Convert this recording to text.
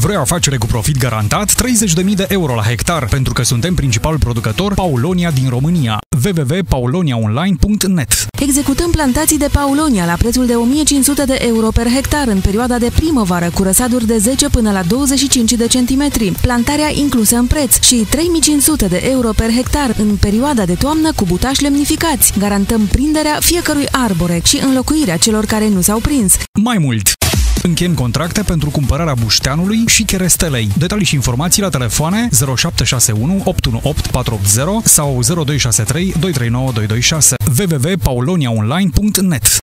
Vrei o afacere cu profit garantat? 30.000 de euro la hectar, pentru că suntem principal producător Paulonia din România. www.pauloniaonline.net Executăm plantații de paulonia la prețul de 1500 de euro per hectar în perioada de primăvară cu răsaduri de 10 până la 25 de centimetri. Plantarea inclusă în preț și 3500 de euro per hectar în perioada de toamnă cu butași lemnificați. Garantăm prinderea fiecărui arbore și înlocuirea celor care nu s-au prins. Mai mult! Încheiem contracte pentru cumpărarea bușteanului și cherestelei. Detalii și informații la telefoane 0761 818 480 sau 0263 239 226 www.pauloniaonline.net